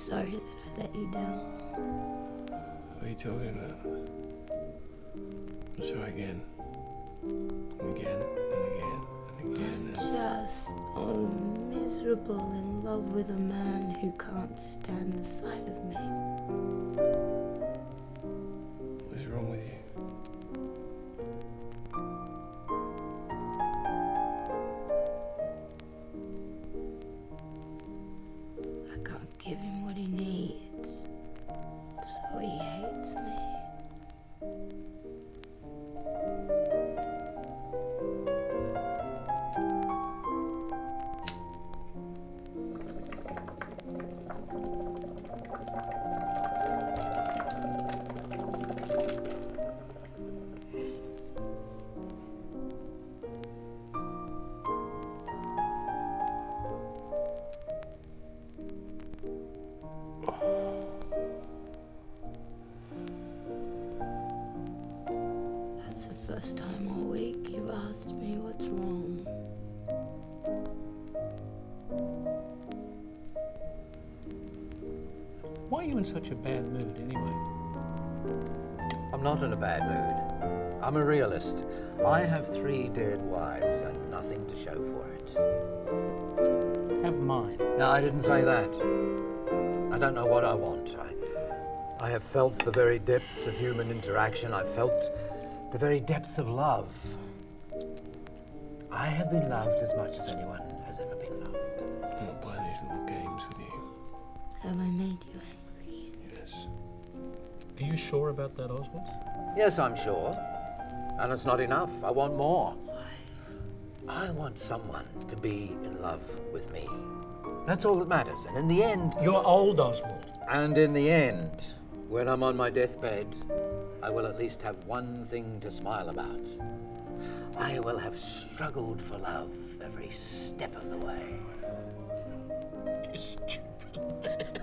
sorry that I let you down. What are you talking about? Let's try again. And again, and again, and again. That's- Just oh, miserable in love with a man who can't stand the sight of me. What's wrong with you? First time all week you've asked me what's wrong. Why are you in such a bad mood anyway? I'm not in a bad mood. I'm a realist. I have three dead wives and nothing to show for it. Have mine. No, I didn't say that. I don't know what I want. I, I have felt the very depths of human interaction. I've felt the very depths of love. I have been loved as much as anyone has ever been loved. I'm not playing these little games with you. Have I made you angry? Yes. Are you sure about that, Oswald? Yes, I'm sure. And it's not enough. I want more. Why? I want someone to be in love with me. That's all that matters. And in the end, You're old, Oswald. and in the end, when I'm on my deathbed, I will at least have one thing to smile about. I will have struggled for love every step of the way. You're stupid.